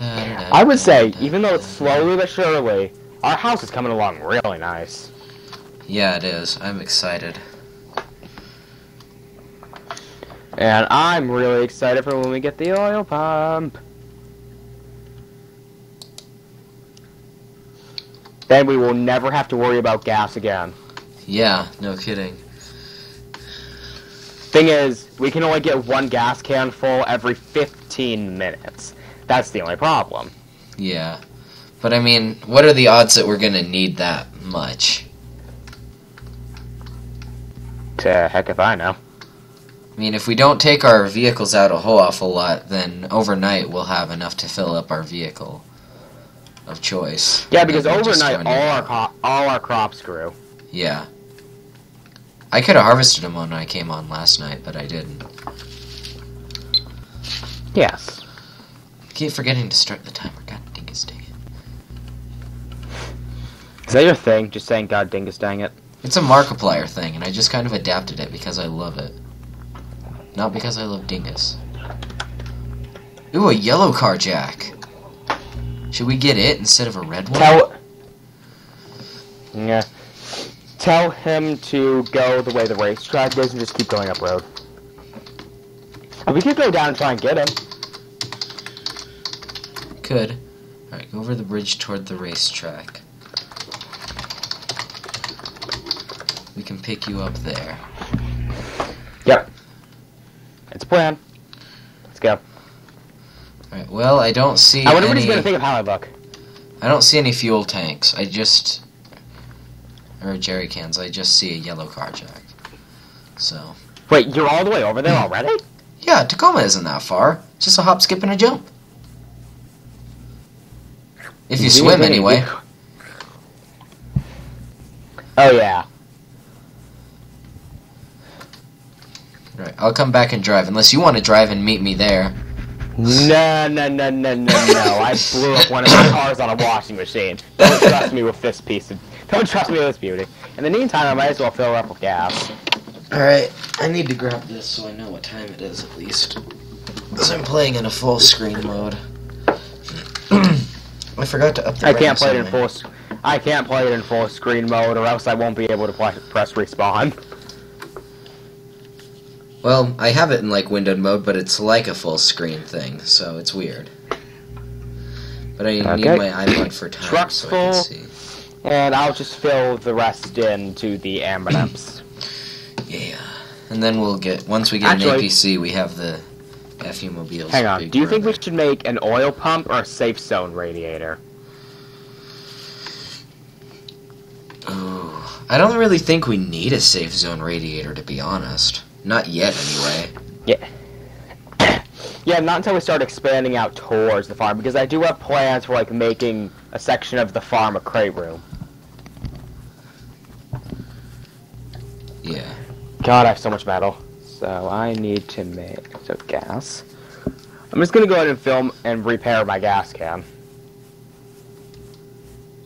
I would say, even though it's slowly but surely, our house is coming along really nice. Yeah, it is. I'm excited. And I'm really excited for when we get the oil pump. Then we will never have to worry about gas again. Yeah, no kidding. Thing is, we can only get one gas can full every 15 minutes. That's the only problem. Yeah. But I mean, what are the odds that we're gonna need that much? To heck if I know. I mean, if we don't take our vehicles out a whole awful lot, then overnight we'll have enough to fill up our vehicle of choice. Yeah, because And we're just overnight all our co- all our crops grew. Yeah. I could have harvested them when I came on last night, but I didn't. Yes. Keep forgetting to start the timer. God dingus dang it. Is that your thing? Just saying God dingus dang it? It's a Markiplier thing, and I just kind of adapted it because I love it. Not because I love dingus. Ooh, a yellow car jack. Should we get it instead of a red one? Tell. Yeah. Tell him to go the way the racetrack is and just keep going up road. We could go down and try and get him. Could. Alright, go over the bridge toward the racetrack. We can pick you up there. Yep. It's a plan. Let's go. Alright, well, I don't see I wonder what he's any... gonna think of how I look. I don't see any fuel tanks. I just... Or jerry cans. I just see a yellow car jack. So... Wait, you're all the way over there already? Yeah, Tacoma isn't that far. It's just a hop, skip, and a jump. If you swim, anyway. Oh yeah. Right, I'll come back and drive, unless you want to drive and meet me there. No, no, no, no, no, no. I blew up one of my cars on a washing machine. Don't trust me with this piece of. Don't trust me with this beauty. In the meantime, I might as well fill her up with gas. Alright, I need to grab this so I know what time it is at least. Because I'm playing in a full screen mode. I forgot to up the I can't play it in full. I can't play it in full screen mode, or else I won't be able to press respawn. Well, I have it in like windowed mode, but it's like a full screen thing, so it's weird. But I need my iPod for time Truck's so I can full. see. And I'll just fill the rest into the ambulance. Yeah. And then we'll get once we get an Actually- APC, we have the FU mobiles. Hang on. Do you think we should make an oil pump or a safe zone radiator? Ooh, I don't really think we need a safe zone radiator, to be honest. Not yet, anyway. Yeah. yeah, not until we start expanding out towards the farm, because I do have plans for like making a section of the farm a crate room. Yeah. God, I have so much metal. So I need to make so gas. I'm just gonna go ahead and film and repair my gas can.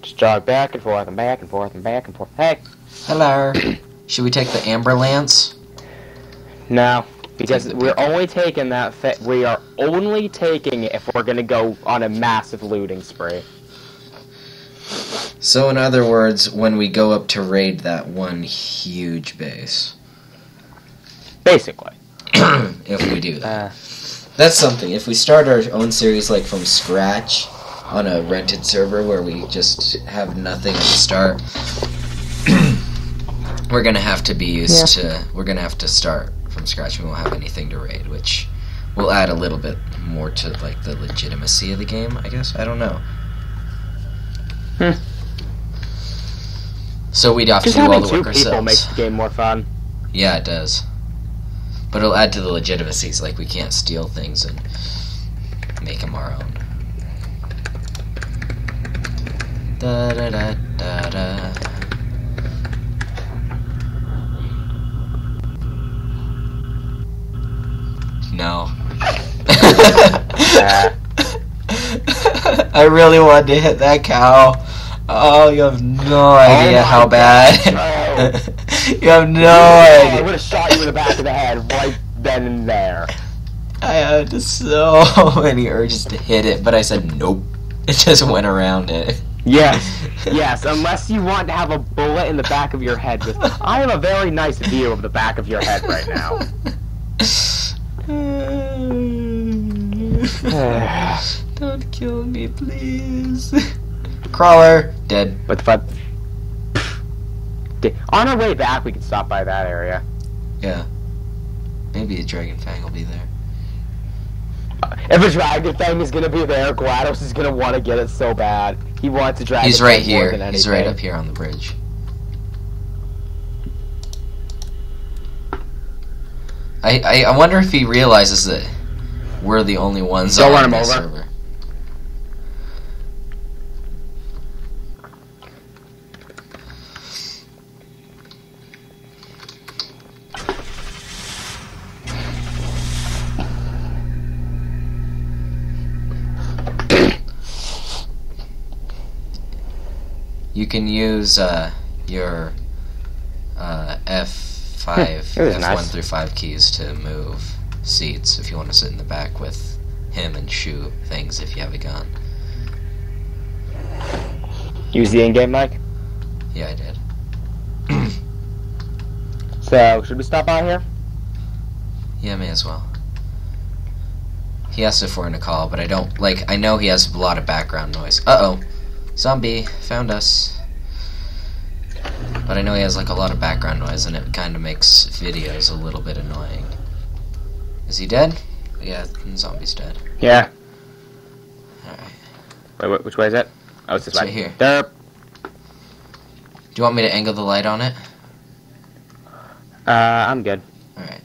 Just jog back and forth and back and forth and back and forth. Hey, Hello. Should we take the amber lance? no, because we're only taking that. We are only taking it if we're gonna go on a massive looting spree. So, in other words, when we go up to raid that one huge base, Basically. if we do that. Uh, That's something. If we start our own series like from scratch on a rented server where we just have nothing to start, we're gonna have to be used to. We're gonna have to start from scratch. We won't have anything to raid, which will add a little bit more to like the legitimacy of the game. I guess I don't know. Hmm. So we'd have just to do all having the two work people ourselves. makes the game more fun. Yeah, it does. But it'll add to the legitimacies, like we can't steal things and make them our own. Da da da da da. No. I really wanted to hit that cow. Oh, you have no idea how bad. you have no oh, I idea. would have shot you in the back of the head right then and there. I had so many urges to hit it, but I said nope. It just went around it. Yes, yes, unless you want to have a bullet in the back of your head. Because I have a very nice view of the back of your head right now. Don't kill me, please. Crawler, dead. What the fuck? On our way back, we can stop by that area. Yeah. Maybe a dragon fang will be there. Uh, if a dragon thing is gonna be there, GLaDOS is gonna want to get it so bad. He wants a dragon. He's right fang here. He's right up here on the bridge. I, I I wonder if he realizes that we're the only ones Don't on this server. Can use uh, your uh, F5, F1 nice. through 5 keys to move seats if you want to sit in the back with him and shoot things if you have a gun. Use the in-game mic. Yeah, I did. So, should we stop by here? Yeah, may as well. He asked if we're in a call, but I don't like. I know he has a lot of background noise. Uh oh, zombie found us. But I know he has like a lot of background noise, and it kind of makes videos a little bit annoying. Is he dead? Yeah, zombie's dead. Yeah. Alright. Wait, wait, which way is it? Oh, it's this It's way. right here. Derp. Do you want me to angle the light on it? Uh, I'm good. Alright.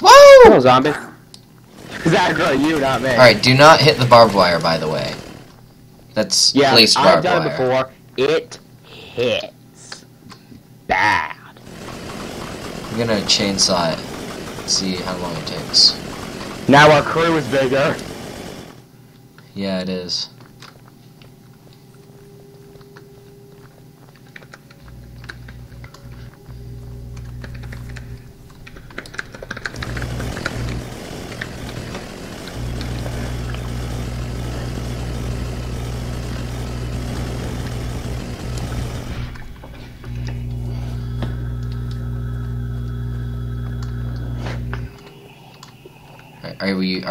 Hello, zombie. Really you, not me. Alright, do not hit the barbed wire, by the way. That's Yeah, placed I've done wire. it before. It hits bad. I'm gonna chainsaw it. See how long it takes. Now our crew is bigger. Yeah, it is.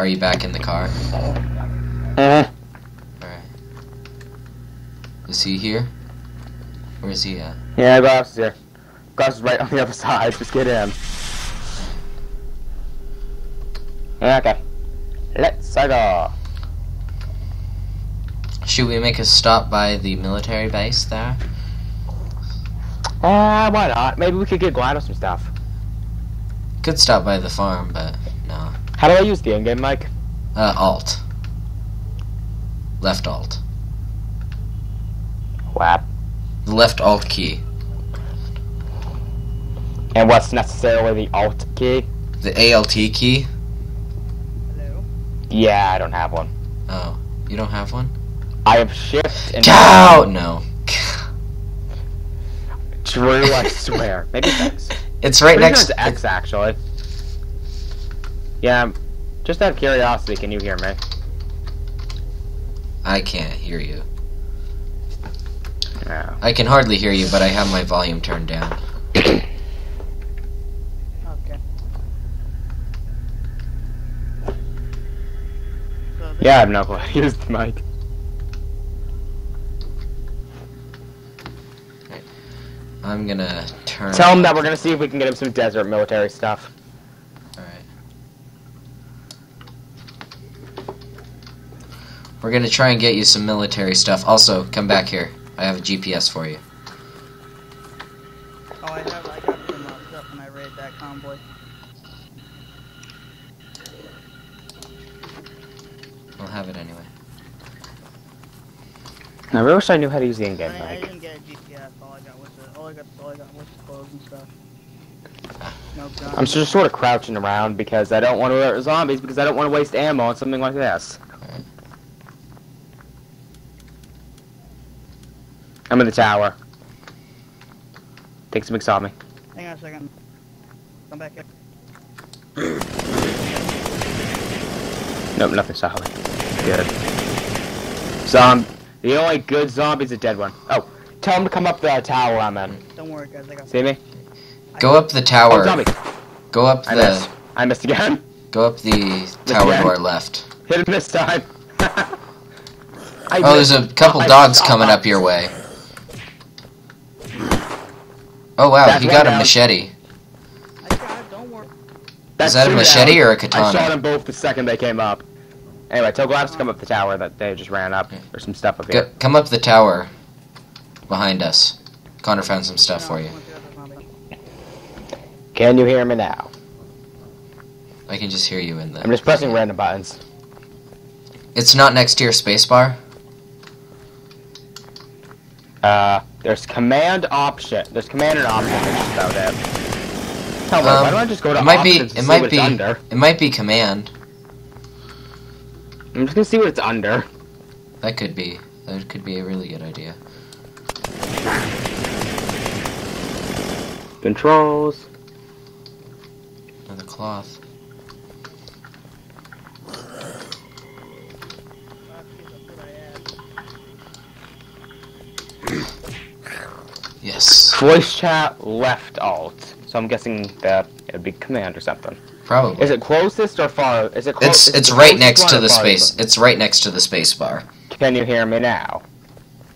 Are you back in the car? Uh, Alright. Is he here? Where is he at? yeah, Glass is here. Glass is right on the other side. Just get in. Okay. Let's go. Should we make a stop by the military base there? Uh, why not? Maybe we could get GLaDOS some stuff. Could stop by the farm, but. How do I use the in-game mic? Uh, alt. Left alt. Whap. The left alt key. And what's necessarily the alt key? The ALT key? Hello? Yeah, I don't have one. Oh, you don't have one? I have shift and Cow! No. True, I swear. Maybe X. It's right Pretty next. sure it's X actually. Yeah, just out of curiosity, can you hear me? I can't hear you. No. I can hardly hear you, but I have my volume turned down. Okay. So Yeah, I have no clue. how to Use the mic. I'm gonna turn. Tell him that we're gonna see if we can get him some desert military stuff. Alright. We're gonna try and get you some military stuff. Also, come back here. I have a GPS for you. Oh, I have. I got some uh, stuff when I raid that convoy. I'll have it anyway. I really wish I knew how to use the in-game I, I didn't get a GPS. All I got was the. All I got. All I got was the clothes and stuff. No guns. I'm just sort of crouching around because I don't want to alert zombies because I don't want to waste ammo on something like this. Alright. I'm in the tower. Take some saw me. Hang on a second. Come back here. Nope, nothing saw me. Good. Zomb. The only good zombie's a dead one. Oh, tell him to come up the tower I'm in. Don't worry, guys. I got. See me? Go up the tower. Oh, tower. zombie. Go up I the. missed. I missed again. Go up the tower again. to our left. Hit him this time. I Oh, there's a couple dogs coming up. up your way. Oh wow, That's he one got a machete. I got. Don't worry. That's Is that a two machete down. or I shot katana? them both the second they came up. Anyway, tell Glass to come up the tower that they just ran up. There's some stuff up Go, here. come up the tower behind us. Connor found some stuff for you. want the other zombie. Can you hear me now? I can just hear you in there. I'm just pressing random buttons. It's not next to your spacebar. Uh, there's command option. There's command and option. That's about it. Um, why don't I just go to it might be- it might be- under? It might be command. I'm just gonna see what it's under. That could be. That could be a really good idea. Controls. Another cloth. Last piece of food I had. Yes, Voice chat left alt. So I'm guessing that it'd be command or something. probably. Is it closest or far? Is it? Clo- It's is it it's the right next to the farthest space. It's right next to the space bar. Can you hear me now?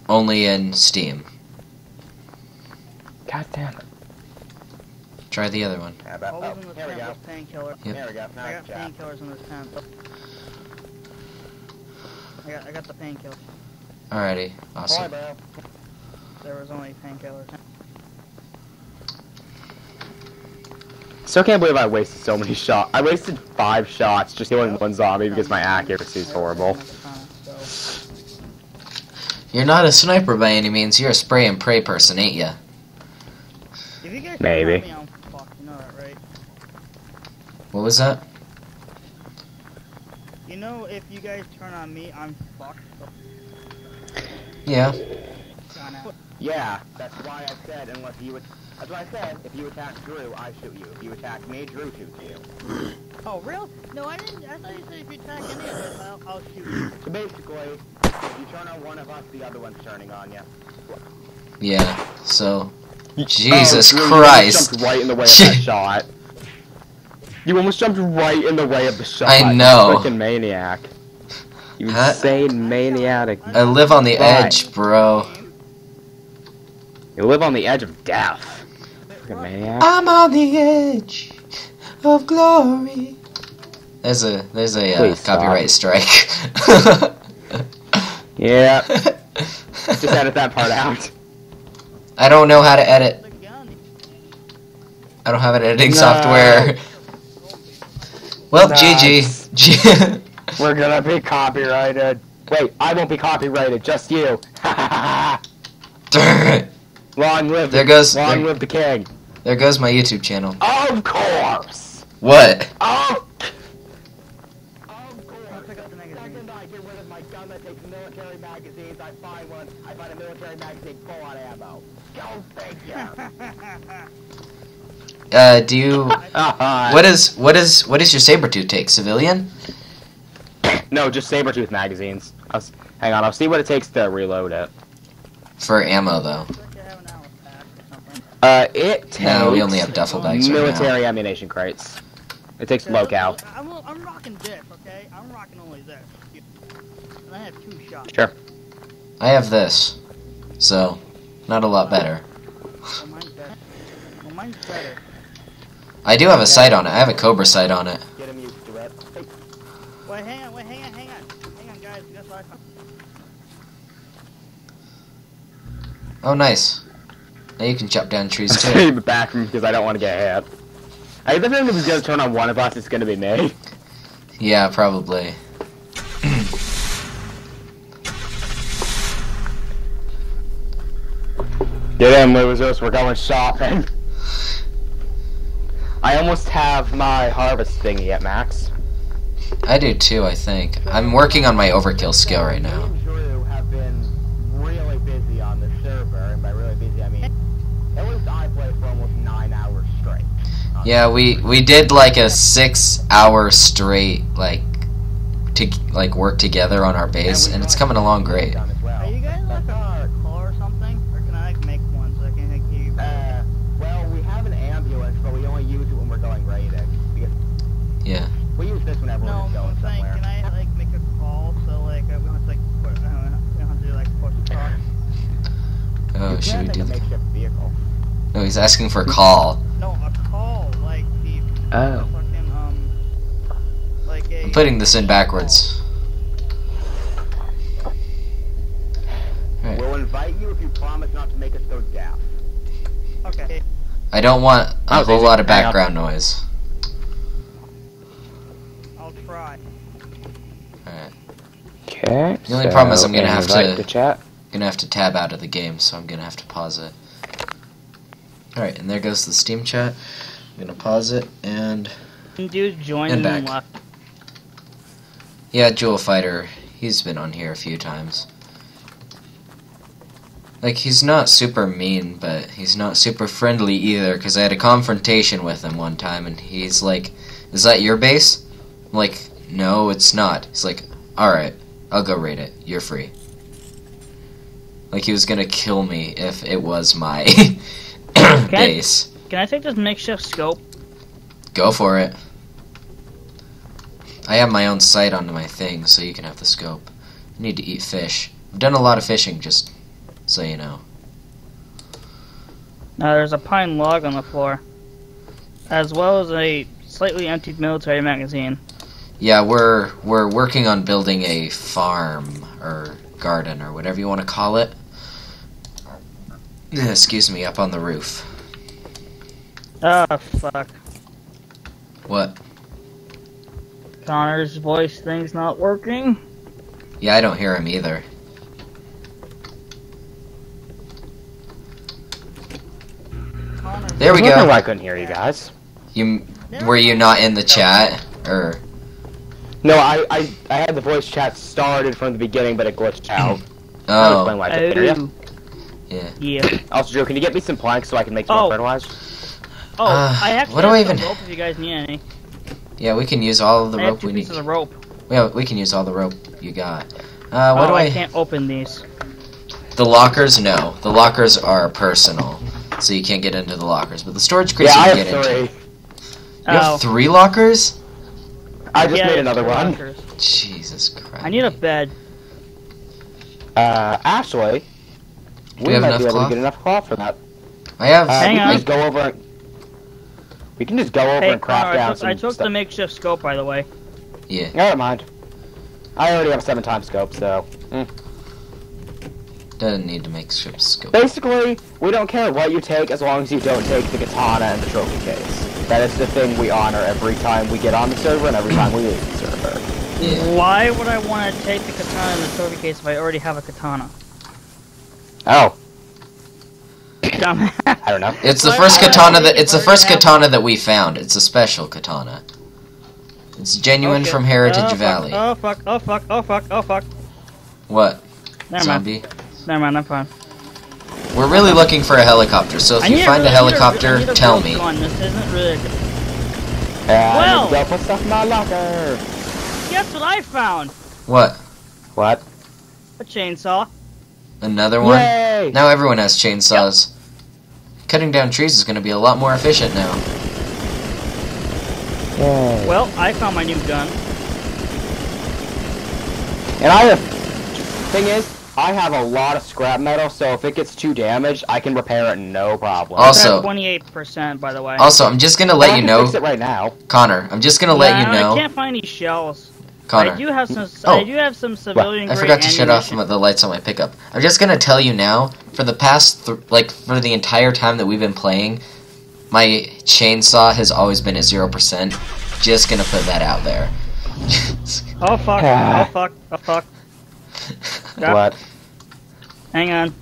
Only in Steam. God damn it. Try the other one. How about, Always oh, the here we go. painkiller. Yep. There we go. Now I got chat. painkillers in this tent. I got I got the painkiller. Alrighty, Bye, awesome. bro. There was only painkillers. Still can't believe I wasted so many shots. I wasted five shots just killing one zombie because my accuracy is horrible. You're not a sniper by any means. You're a spray and pray person, ain't ya? You Maybe. turn on me, I'm fucked. You know that, right? What was that? You know, if you guys turn on me, I'm fucked. Yeah. Gone out. Yeah, that's why I said unless you. That's why I said if you attack Drew, I shoot you. If you attack me, Drew shoots you. Oh, real? No, I didn't. I thought you said if you attack any of us, I'll, I'll shoot you. So basically, if you turn on one of us, the other one's turning on you. Yeah. So. Jesus oh, Drew, Christ. You almost jumped right in the way of that shot. You almost jumped right in the way of the shot. I you know. Freaking maniac. You Huh? insane maniac. I live on the Right. edge, bro. You live on the edge of death. I'm on the edge of glory. There's a there's a uh, Please stop. copyright strike. Yeah. Just edit that part out. I don't know how to edit. I don't have an editing No. software. Well, Nuts. GG. G- We're gonna be copyrighted. Wait, I won't be copyrighted, just you. Darn it. Long live There the, goes- long there- live the king. There goes my YouTube channel. Of course. What? Of Of course. pick up the magazine. Second, I get rid of my gun that takes military magazines. I find one. I find a military magazine full on ammo. Go figure. Uh, do you? what is what is what is your saber tooth take? Civilian? No, just saber tooth magazines. I'll, hang on, I'll see what it takes to reload it. For ammo though. Looks like you have an hour pack or something. Uh, it takes No, we only have duffel bags right now. military ammunition crates. It takes Okay, local. look, I'm, I'm rocking this, okay? I'm rocking only this. And I have two shots. Sure. I have this, so not a lot better. Well, mine's better. Well, mine's better. I do have a sight on it. I have a Cobra sight on it. Get him used to it. Hey, Wait, hang on, wait, hang on, hang on. Hang on, guys. Guess what I found? Oh, nice. Now you can chop down trees I'm too. taking it back from because I don't want to get hit. I think if it's gonna turn on one of us, it's gonna be me. Yeah, probably. Get in, losers. We're going shopping. I almost have my harvest thingy at max. I do too. I think I'm working on my overkill skill right now. Yeah, we we did like a six hour straight like to like work together on our base, and it's coming along great. Done as well. Are you guys like a car or something? Or can I like make one so I can like hear you? Uh, well, we have an ambulance, but we only use it when we're going raiding. Yeah. we use this whenever No, we're just going I'm saying, somewhere. can I like make a call so like I don't have to like put, I don't know, I don't to like push the car? Oh, you should we make do? a th- makeshift vehicle. No, he's asking for a call. No, a call like the Oh. fucking um like a. I'm putting this in backwards. Right. We'll invite you if you promise not to make us go deaf. Okay. I don't want a whole lot of background noise. I'll try. Alright. Okay. The only problem is I'm gonna have to- the chat. Gonna have to tab out of the game, so I'm gonna have to pause it. Alright, and there goes the Steam chat. I'm gonna pause it and Dude joined And back. left. yeah, Jewel Fighter, he's been on here a few times. Like he's not super mean, but he's not super friendly either. Cause I had a confrontation with him one time, and he's like, "Is that your base?" I'm like, "No, it's not." He's like, "All right, I'll go raid it. You're free." Like he was gonna kill me if it was my base. Can I take this makeshift scope? Go for it. I have my own sight onto my thing, so you can have the scope. I need to eat fish. I've done a lot of fishing, just so you know. Now there's a pine log on the floor, as well as a slightly emptied military magazine. Yeah, we're we're working on building a farm or garden or whatever you want to call it. Excuse me, up on the roof. Oh fuck. What? Connor's voice thing's not working. Yeah, I don't hear him either. Connor. There we I wonder go. why I couldn't hear you guys. You were you not in the chat or? No, I, I, I had the voice chat started from the beginning, but it glitched out. Oh, I couldn't hear you. Oh. yeah. Yeah. Also, Joe, can you get me some planks so I can make some Oh. more fertilizer? Oh, Uh, I actually what do I even- rope if you guys need any. Yeah, we can use all of the I have rope two we need. pieces of rope. Yeah, we can use all the rope you got. Uh, what oh, do I I? can't open these. The lockers, no. The lockers are personal, so you can't get into the lockers. But the storage crates Yeah, I you can have get into. three. You oh. have three lockers? I just yeah, made another one. lockers. Jesus Christ. I need a bed. Uh, actually, we, we have might enough be able cloth? to get enough cloth for that. I have. Uh, Hang we can on. just go over and we can just go over Hey, and craft Connor, I down took, some I took stuff. the makeshift scope, by the way. Yeah. Never mind. I already have a seven times scope, so hmm. Doesn't need to make strip scope. basically, we don't care what you take as long as you don't take the katana and the trophy case. That is the thing we honor every time we get on the server and every time we leave the server. Yeah. Why would I want to take the katana and the trophy case if I already have a katana? Oh, Dumb. I don't know. It's the first katana that it's the if I already first katana that we found. It's a special katana. It's genuine Okay. from Heritage oh, Valley. Oh fuck! Oh fuck! Oh fuck! Oh fuck! What? Never mind. Never mind. I'm fine. We're really looking for a helicopter, so if I you find a, a really- I need helicopter, I a tell me. Gun. This isn't really. A... And uh, Well- go put stuff in my locker. Guess what I found? What? What? A chainsaw. Another one? Yay! Now everyone has chainsaws. Cutting down trees is going to be a lot more efficient now. Yay. Well, I found my new gun. And I have. Thing is, I have a lot of scrap metal, so if it gets too damaged, I can repair it no problem. Also- twenty-eight percent, by the way. Also, I'm just going to I let you can know, Fix it right now. Connor, I'm just going to let you know. I can't find any shells. Connor. I do have some. Oh. I do have some civilian. I forgot to grade shut off ammunition. the lights on my pickup. I'm just gonna tell you now. For the past, th- like, for the entire time that we've been playing, my chainsaw has always been at zero percent. Just gonna put that out there. Oh fuck! oh fuck! Oh fuck! Yep. What? Hang on.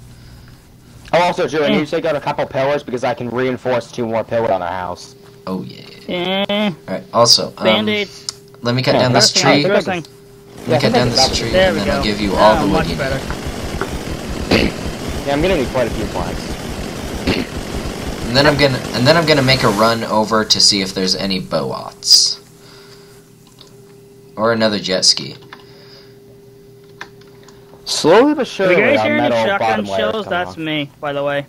Oh, also, Drew, I Eh. need to take out a couple pillars because I can reinforce two more pillars on our house. oh yeah. yeah. All right. Also, um, Band-aids. Let me cut Yeah, down this tree. That's Let me Yeah, cut down this tree, There and then go. I'll give you all Oh, the ah, wood much you need. Yeah, I'm gonna need quite a few planks. And then I'm gonna and then I'm gonna make a run over to see if there's any boats. Or another jet ski. Slowly but If surely, you guys a hear any metal shotgun bottom layer is shells, that's off. me, by the way.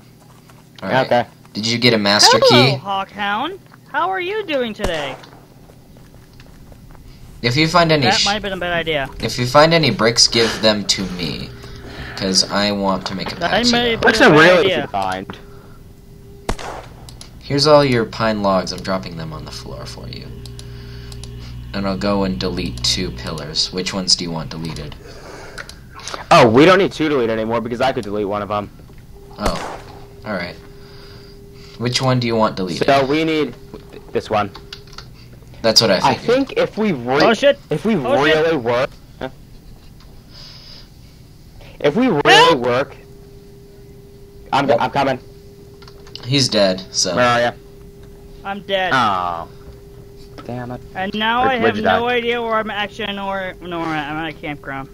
Alright. Okay. Did you get a master Hello, key? Hawkhound. How are you doing today? If you find any That might have been a bad idea. if you find any bricks, give them to me. Cause I want to make a That patch. may of be- What's Good a really idea. find? Here's all your pine logs. I'm dropping them on the floor for you. And I'll go and delete two pillars. Which ones do you want deleted? Oh, we don't need to delete anymore because I could delete one of them. Oh, alright. Which one do you want deleted? So we need this one. That's what I I think if we re- Oh shit! if we Oh, shit. really work, huh? if we really Help! work, I'm I'm coming. He's dead, so. Where are you? I'm dead. Oh, damn it! and now Where- I have no die? idea where I'm actually. I know where, know where I'm at. A campground.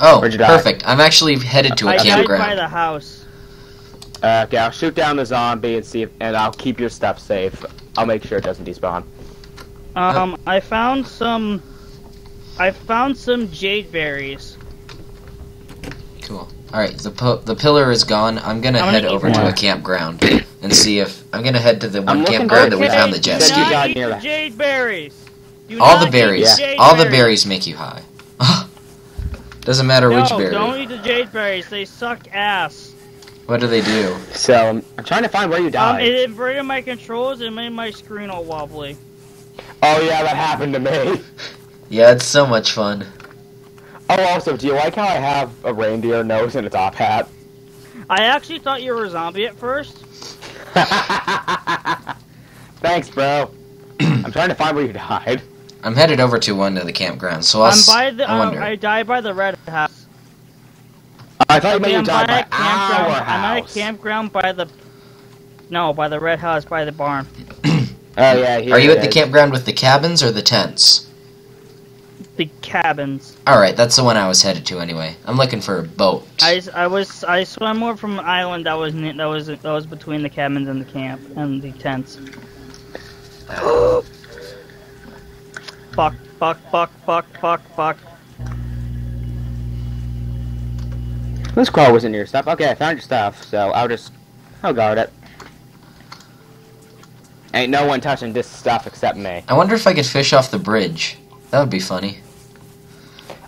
Oh, Where'd die? perfect. I'm actually headed to a I died by campground. the house. Uh, okay, I'll shoot down the zombie and see if, and I'll keep your stuff safe. I'll make sure it doesn't despawn. Um, I found some. I found some jade berries. Cool. Alright, the pi- the pillar is gone. I'm gonna I'm gonna head eat over to a campground and see if. I'm gonna head to the one campground that we found the jet ski. you not died eat near the that. jade berries. Do All the berries. jade All the berries. berries make you high. Doesn't matter No, which berry. don't eat the jade berries. They suck ass. What do they do? So um, I'm trying to find where you died. Um, died. it inverted my controls and made my screen all wobbly. Oh yeah, that happened to me. Yeah, it's so much fun. Oh, also, do you like how I have a reindeer nose and a top hat? I actually thought you were a zombie at first. Thanks, bro. I'm trying to find where you died. I'm headed over to one of the campgrounds, so I'll. I'm by the. I Um. I died by the red house. I thought you meant Okay, you I'm died by by a campground. our I'm at a campground by the. No, by the red house by the barn. Oh yeah, here Are you it at the campground with the cabins or the tents? The cabins. Alright, that's the one I was headed to anyway. I'm looking for a boat. I, I was I swam over from an island that was that was that was between the cabins and the camp and the tents. fuck fuck fuck fuck fuck fuck. This car wasn't near your stuff. Okay, I found your stuff, so I'll just I'll guard it. Ain't no one touching this stuff except me. I wonder if I could fish off the bridge. That would be funny.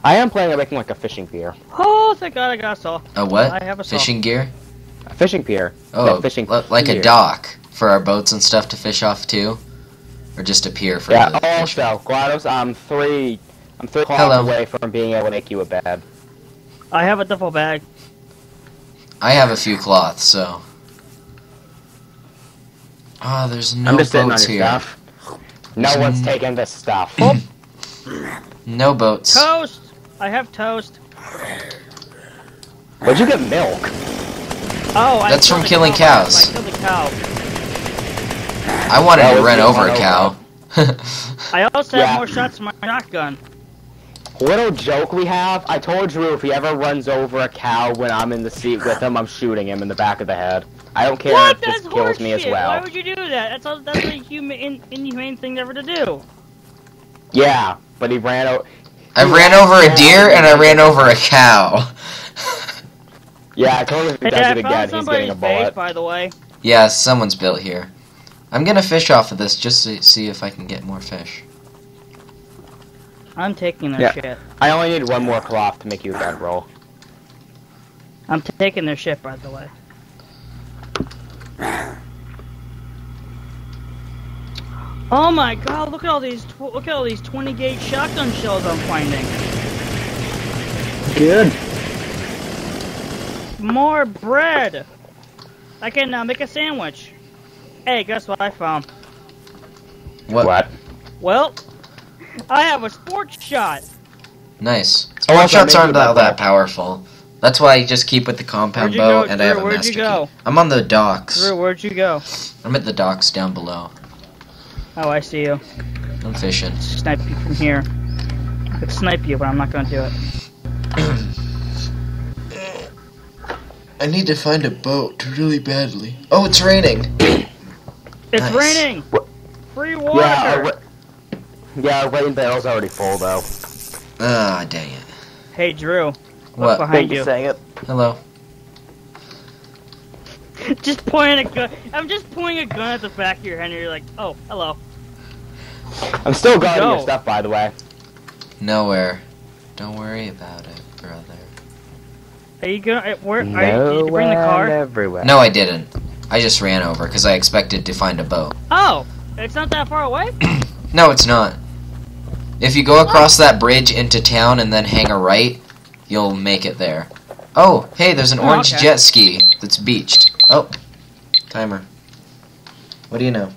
I am planning on making like a fishing pier. Oh, thank God I got a saw. A what? I have a saw. Fishing gear? A fishing pier. Oh, No, fishing li- like a dock for our boats and stuff to fish off too? Or just a pier for Yeah. the fish? Also, GLaDOS, I'm three. I'm three cloth Hello. away from being able to make you a bed. I have a duffel bag. I have a few cloths, so. Oh, there's no I'm just sitting on boats your here. stuff. No There's one's n- taking this stuff. No boats. Toast. I have toast. Where'd you get milk? Oh, I That's from killing cow. cows. I killed a cow. I wanted Well, to run over a cow. I also Yeah. have more shots in my shotgun. Little joke we have. I told Drew if he ever runs over a cow when I'm in the seat with him, I'm shooting him in the back of the head. I don't care What? if this That's kills me as well. Why would you do that? That's a, that's a human, in, inhumane thing ever to do. Yeah, but he ran over. I ran over a deer and I ran over a cow. Yeah, I told him if he Hey, does I it again, found he's getting a base, bullet. by the way. yeah, someone's built here. I'm gonna fish off of this just to see if I can get more fish. I'm taking their Yeah. shit. I only need one more cloth to make you a bedroll. I'm taking their shit, by the way. Oh my god, look at all these tw- look at all these 20 gauge shotgun shells I'm finding. Good. More bread. I can now make a sandwich. Hey, guess what I found? What? What? Well, I have a sports shot. Nice. Oh, Sport shots aren't about that, that that. powerful. That's why I just keep with the compound bow go, and I have Drew? a Where'd master you key. go? I'm on the docks. Drew, where'd you go? I'm at the docks down below. Oh, I see you. I'm fishing. Snipe you from here. I could snipe you, but I'm not gonna do it. I need to find a boat really badly. Oh, it's raining. It's Nice. raining. What? Free water. Yeah, our, ra- yeah, our rain barrel's already full though. Ah, dang it. hey, Drew. Look What? behind you. saying it. Hello. just pointing a gun. I'm just pointing a gun at the back of your head, and you're like, "Oh, hello." I'm still guarding Go. your stuff, by the way. Nowhere. Don't worry about it, brother. Are you gonna? Uh, where? Are you, did you bring the car? everywhere. No, I didn't. I just ran over because I expected to find a boat. Oh, it's not that far away. No, it's not. If you go across that bridge into town and then hang a right, you'll make it there. Oh, hey, there's an Oh, orange okay. jet ski that's beached. Oh, timer. What do you know?